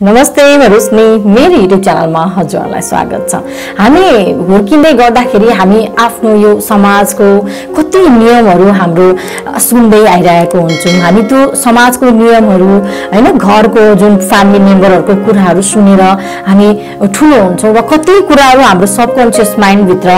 नमस्ते म रोशनी। मेरो युट्युब च्यानलमा हजुरहरूलाई स्वागत छ। हामी हुर्किँदै गर्दाखेरि हामी आफ्नो यो समाजको कति नियमहरू हाम्रो सुन्दै आइरहेको हुन्छौँ। हामी त्यो समाजको नियमहरू होइन घरको जुन फ्यामिली मेम्बरहरूको कुराहरू सुनेर हामी ठुलो हुन्छौँ र कति कुराहरू हाम्रो सबकन्सियस माइन्डभित्र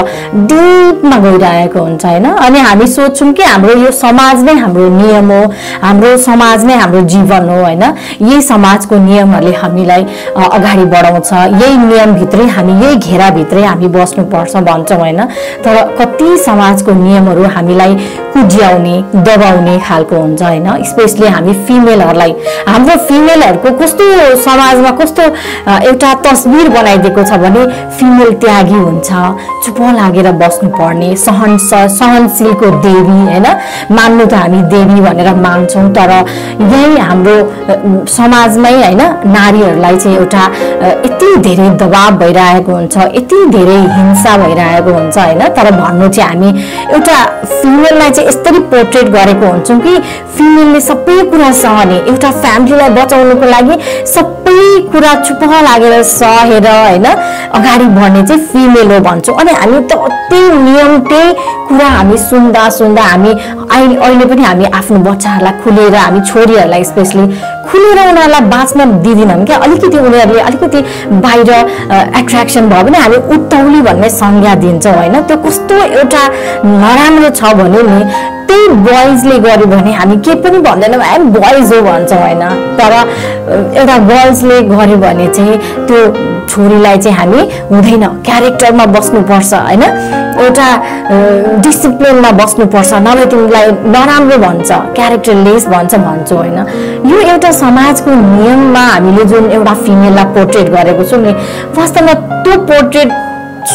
डिपमा गइरहेको हुन्छ होइन? अनि हामी सोध्छौँ कि हाम्रो यो समाज नै हाम्रो नियम हो हाम्रो समाज नै हाम्रो जीवन हो होइन? यही समाजको नियमहरूले हामीलाई अगाडि बढाउँछ। यही नियमभित्रै हामी यही घेराभित्रै हामी बस्नुपर्छ भन्छौँ होइन? तर कति समाजको नियमहरू हामीलाई कुज्याउने दबाउने खालको हुन्छ होइन? स्पेसली हामी फिमेलहरूलाई हाम्रो फिमेलहरूको कस्तो समाजमा कस्तो एउटा तस्बिर बनाइदिएको छ भने फिमेल त्यागी हुन्छ चुप लागेर बस्नुपर्ने सहन सहनशीलको देवी होइन? मान्नु त हामी देवी भनेर मान्छौँ तर यही हाम्रो समाजमै होइन? नारीहरूलाई चाहिँ एउटा यति धेरै दबाब भइरहेको हुन्छ यति धेरै हिंसा भइरहेको हुन्छ होइन? तर भन्नु चाहिँ हामी एउटा फिमेललाई चाहिँ यसरी पोर्ट्रेट गरेको हुन्छौँ कि फिमेलले सबै कुरा सहने एउटा फ्यामिलीलाई बचाउनुको लागि सबै कुरा चुप लागेर सहेर होइन अगाडि बढ्ने चाहिँ फिमेल हो भन्छौँ। अनि हामी त त्यही नियम त्यही कुरा हामी सुन्दा सुन्दा हामी अहिले अहिले पनि हामी आफ्नो बच्चाहरूलाई खुलेर हामी छोरीहरूलाई स्पेसली खुलेर उनीहरूलाई बाँच्न दिँदैनौँ क्या। अलिकति उनीहरूले अलिकति बाहिर एट्र्याक्सन भयो भने हामी उत्तौली भन्ने संज्ञा दिन्छौँ होइन? त्यो कस्तो एउटा नराम्रो छ भने नि। त्यही बोइजले गर्यो भने हामी के पनि भन्दैनौँ ए बोइज हो भन्छौँ होइन? तर एउटा गर्ल्सले गर्यो भने चाहिँ त्यो छोरीलाई चाहिँ हामी हुँदैन। क्यारेक्टरमा बस्नुपर्छ होइन? एउटा डिसिप्लिनमा बस्नुपर्छ। नभए तिमीलाई नराम्रो भन्छ क्यारेक्टरलेस भन्छ भन्छौँ होइन? यो एउटा समाजको नियममा हामीले जुन एउटा फिमेललाई पोर्ट्रेट गरेको छौँ नि वास्तवमा त्यो पोर्ट्रेट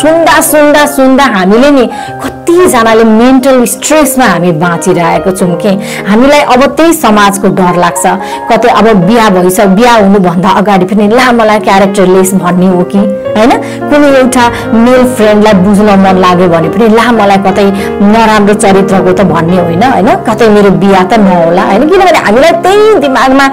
सुन्दा सुन्दा सुन्दा हामीले नि कतिजनाले मेन्टल स्ट्रेसमा हामी बाँचिरहेको छौँ कि। हामीलाई अब त्यही समाजको डर लाग्छ। कतै अब बिहा भइसक्यो बिहा हुनुभन्दा अगाडि पनि ला मलाई क्यारेक्टरलेस भन्ने हो कि। होइन? कुनै एउटा मेल फ्रेन्डलाई बुझ्न मन लाग्यो भने पनि ला मलाई कतै नराम्रो चरित्रको त भन्ने होइन होइन? कतै मेरो बिहा त नहोला होइन? किनभने हामीलाई त्यही दिमागमा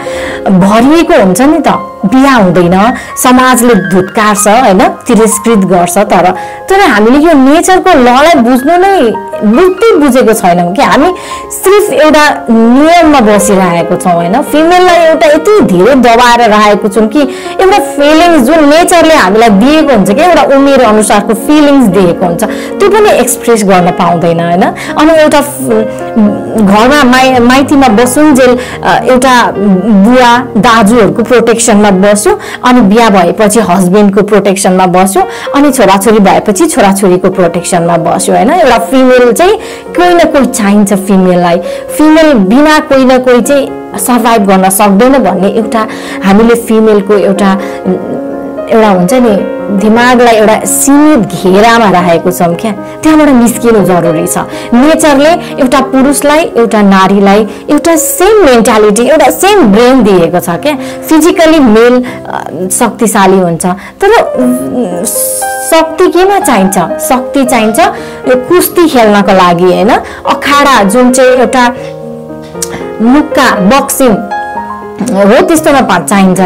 भरिएको हुन्छ नि त। बिहा हुँदैन समाजले धुत्कार्छ होइन तिरस्कृत गर्छ तर तर हामीले यो नेचरको ललाई बुझ्नु नै बिल्कुल बुझेको छैनौँ कि हामी सिर्फ एउटा नियममा बसिरहेको छौँ होइन? फिमेललाई एउटा यति धेरै दबाएर राखेको छौँ कि एउटा फिलिङ्स जुन नेचरले हामीलाई दिएको हुन्छ कि एउटा उमेर अनुसारको फिलिङ्स दिएको हुन्छ त्यो पनि एक्सप्रेस गर्न पाउँदैन होइन? अनि एउटा घरमा माइ माइतीमा बसुन्जेल एउटा बुवा दाजुहरूको प्रोटेक्सनमा बस्यो अनि बिहा भएपछि हस्बेन्डको प्रोटेक्सनमा बस्यो अनि छोराछोरी भएपछि छोराछोरीको प्रोटेक्सनमा बस्यो होइन? एउटा फिमेल चाहिँ कोही न कोही चाहिन्छ फिमेललाई फिमेल बिना कोही न कोही चाहिँ सर्भाइभ गर्न सक्दैन भन्ने एउटा हामीले फिमेलको एउटा एउटा हुन्छ नि दिमागलाई एउटा सीमित घेरामा राखेको छौँ क्या। त्यहाँबाट निस्किनु जरुरी छ। नेचरले एउटा पुरुषलाई एउटा नारीलाई एउटा सेम मेन्टालिटी एउटा सेम ब्रेन दिएको छ क्या। फिजिकली मेल शक्तिशाली हुन्छ। तर शक्ति केमा चाहिन्छ? शक्ति चाहिन्छ यो कुस्ती खेल्नको लागि होइन? अखाडा जुन चाहिँ एउटा मुक्का बक्सिङ हो त्यस्तोमा चाहिन्छ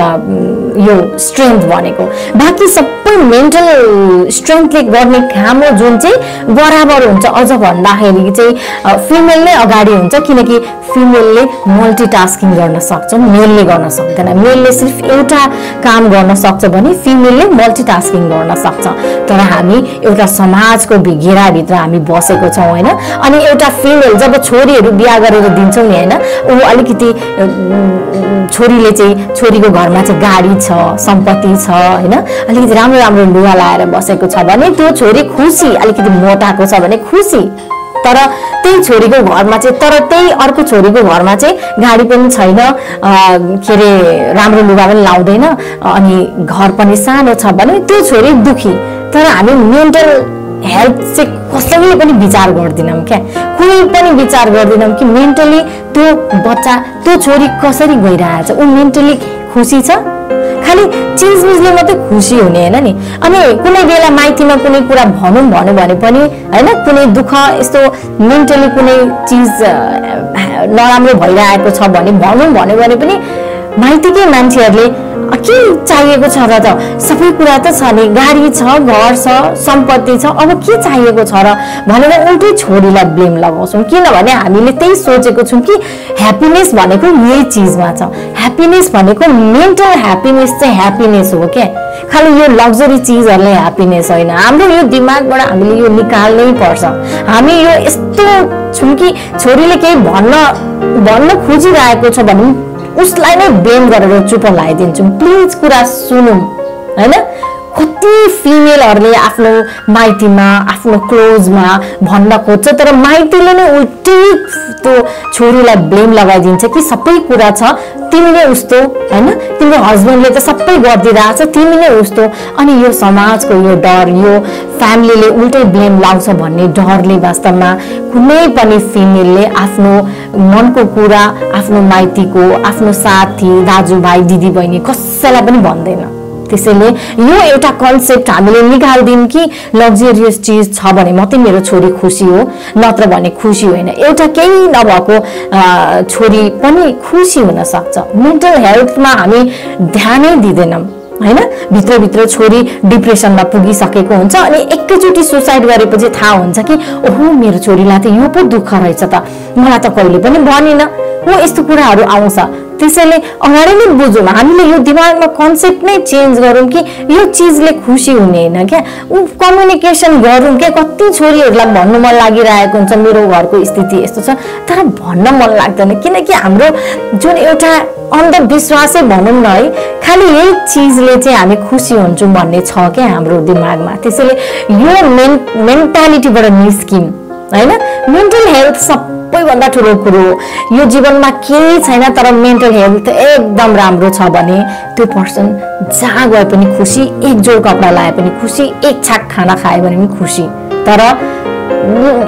यो स्ट्रेन्थ भनेको। बाँकी सबै मेन्टल स्ट्रेन्थले गर्ने काम हो जुन चाहिँ बराबर हुन्छ अझ भन्दाखेरि चाहिँ फिमेल नै अगाडि हुन्छ किनकि फिमेलले मल्टिटास्किङ गर्न सक्छ मेलले गर्न सक्दैन। मेलले सिर्फ एउटा काम गर्न सक्छ भने फिमेलले मल्टिटास्किङ गर्न सक्छ। तर हामी एउटा समाजको घेराभित्र हामी बसेको छौँ होइन? अनि एउटा फिमेल जब छोरीहरू बिहा गरेर दिन्छौँ नि होइन? ऊ अलिकति छोरीले चाहिँ छोरीको घरमा चाहिँ गाडी छ सम्पत्ति छ होइन? अलिकति राम्रो राम्रो लुगा लाएर बसेको छ भने त्यो छोरी खुसी अलिकति मोटाको छ भने खुसी। तर त्यही छोरीको घरमा चाहिँ तर त्यही अर्को छोरीको घरमा चाहिँ गाडी पनि छैन के अरे राम्रो लुगा पनि लाउँदैन अनि घर पनि सानो छ भने त्यो छोरी दुखी। तर हामी मेन्टल हेल्थ चाहिँ कसैले पनि विचार गर्दैनौँ क्या। कुनै पनि विचार गर्दैनौँ कि मेन्टली त्यो बच्चा त्यो छोरी कसरी गइरहेछ ऊ मेन्टली खुसी छ? खालि चिजबिजले मात्रै खुसी हुने होइन नि? अनि कुनै बेला माइतीमा कुनै कुरा भनौँ भन्यो भने पनि होइन कुनै दुःख यस्तो मेन्टली कुनै चिज नराम्रो भइरहेको छ भने भनौँ भन्यो भने पनि माइतीकै मान्छेहरूले के चाहिएको छ र त? सबै कुरा त छ नि। गाडी छ घर छ सम्पत्ति छ। अब के चाहिएको छ र? भनेर उल्टै छोरीलाई ब्लेम लगाउँछौँ। किनभने हामीले त्यही सोचेको छौँ कि ह्याप्पिनेस भनेको यही चिजमा छ। ह्याप्पिनेस भनेको मेन्टल ह्याप्पिनेस चाहिँ ह्याप्पिनेस हो क्या? खालि यो लग्जरी चिजहरूले ह्याप्पिनेस होइन। हाम्रो यो दिमागबाट हामीले यो निकाल्नै पर्छ। हामी यो यस्तो छौँ कि छोरीले केही भन्न भन्न खोजिरहेको छ भने उसलाई नै ब्लेम गरेर चुप लगाइदिन्छौँ प्लिज कुरा सुनौँ होइन? कति फिमेलहरूले आफ्नो माइतीमा आफ्नो क्लोजमा भन्न खोज्छ तर माइतीले नै उल्टी त्यो छोरीलाई ब्लेम लगाइदिन्छ कि सबै कुरा छ। तिमी नै उस्तो होइन? तिम्रो हस्बेन्डले त सबै गरिदिइरहेछ तिमी नै उस्तो। अनि यो समाजको यो डर यो फ्यामिलीले उल्टै ब्लेम लाउँछ भन्ने डरले वास्तवमा कुनै पनि फिमेलले आफ्नो मनको कुरा आफ्नो माइतीको आफ्नो साथी दाजुभाइ दिदीबहिनी कसैलाई पनि भन्दैन। त्यसैले यो एउटा कन्सेप्ट हामीले निकालिदिउँ कि लग्जरियस चिज छ भने मात्रै मेरो छोरी खुसी हो नत्र भने खुसी होइन। एउटा केही नभएको छोरी पनि खुसी हुन सक्छ। मेन्टल हेल्थमा हामी ध्यानै दिँदैनौँ। होइन? भित्रभित्र छोरी डिप्रेसनमा पुगिसकेको हुन्छ अनि एकैचोटि सुसाइड गरेपछि थाहा हुन्छ कि ओहो मेरो छोरीलाई त यो पो दुःख रहेछ त। मलाई त कहिले पनि भनिन। हो यस्तो कुराहरू आउँछ। त्यसैले अगाडि नै बुझौँ हामीले यो दिमागमा कन्सेप्ट नै चेन्ज गरौँ कि यो चिजले खुसी हुने होइन क्या? ऊ कम्युनिकेसन गरौँ क्या? कति छोरीहरूलाई भन्नु मन लागिरहेको हुन्छ मेरो घरको स्थिति यस्तो छ। तर भन्न मन लाग्दैन किनकि हाम्रो जुन एउटा अन्धविश्वासै भनौँ न है खालि यही चिजले चाहिँ हामी खुसी हुन्छौँ भन्ने छ क्या हाम्रो दिमागमा। त्यसैले यो मेन मेन्टालिटीबाट निस्किम होइन? मेन्टल हेल्थ सबैभन्दा ठुलो कुरो यो जीवनमा केही छैन तर मेन्टल हेल्थ एकदम राम्रो छ भने त्यो पर्सन जहाँ गए पनि खुसी एक जोड कपडा लगाए पनि खुसी एक छाक खाना खायो भने पनि खुसी। तर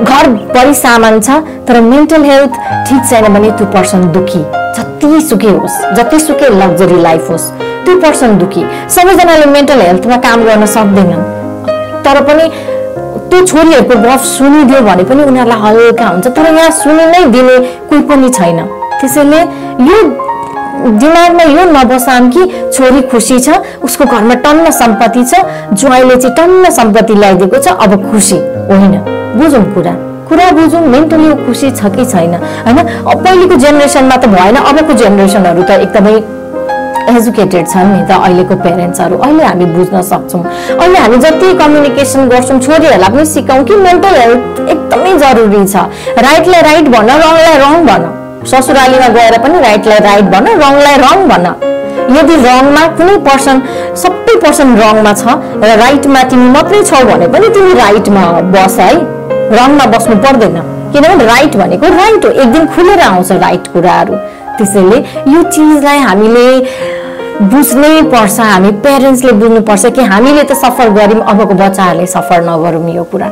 घरभरि सामान छ तर मेन्टल हेल्थ ठिक छैन भने त्यो पर्सन दुखी। जतिसुकै होस् जतिसुकै लग्जरी लाइफ होस् त्यो पर्सन दुखी। सबैजनाले मेन्टल हेल्थमा काम गर्न सक्दैनन्। तर पनि त्यो छोरीहरूको गफ सुनिदियो भने पनि उनीहरूलाई हल्का हुन्छ तर यहाँ सुनि नै दिने कोही पनि छैन। त्यसैले यो दिमागमा यो नबसाम कि छोरी खुसी छ उसको घरमा टन्न सम्पत्ति छ ज्वाइँले चाहिँ टन्न सम्पत्ति ल्याइदिएको छ अब खुसी होइन। बुझौँ कुरा। कुरा बुझौँ मेन्टली खुसी छ कि छैन? होइन पहिलेको जेनेरेसनमा त भएन अबको जेनेरेसनहरू त एकदमै एजुकेटेड छन् नि त अहिलेको पेरेन्ट्सहरू। अहिले हामी बुझ्न सक्छौँ। अहिले हामी जति कम्युनिकेसन गर्छौँ छोरीहरूलाई पनि सिकाउँ कि मेन्टल हेल्थ एकदमै जरुरी छ। राइटलाई राइट भन रङलाई रङ भन। ससुरालीमा गएर पनि राइटलाई राइट भन रङलाई रङ भन। यदि रङमा कुनै पर्सन सबै पर्सन रङमा छ र राइटमा तिमी मात्रै छौ भने पनि तिमी राइटमा बस है। रङमा बस्नु पर्दैन। किनभने राइट भनेको राइट हो। एक दिन खुलेर आउँछ राइट कुराहरू। त्यसैले यो चिजलाई हामीले बुझ्नै पर्छ हामी पेरेन्ट्सले बुझ्नुपर्छ कि हामीले त सफर गऱ्यौँ अबको बच्चाहरूले सफर नगरौँ यो कुरा।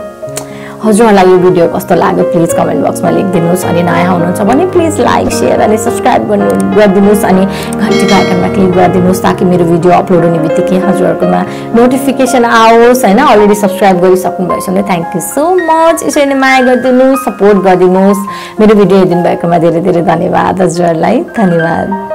हजुरहरूलाई यो भिडियो कस्तो लाग्यो प्लिज कमेन्ट बक्समा लेखिदिनुहोस् अनि नयाँ हुनुहुन्छ भने प्लिज लाइक सेयर अनि सब्सक्राइब गर्नु गरिदिनुहोस् अनि घन्टीको आइकनमा क्लिक गरिदिनुहोस् ताकि मेरो भिडियो अपलोड हुने बित्तिकै हजुरहरूकोमा नोटिफिकेसन आओस् होइन? अलरेडी सब्सक्राइब गरिसक्नु भएछ भने थ्याङ्क यू सो मच यसरी नै माया गरिदिनुहोस् सपोर्ट गरिदिनुहोस्। मेरो भिडियो हेरिदिनु भएकोमा धेरै धेरै धन्यवाद हजुरहरूलाई। धन्यवाद।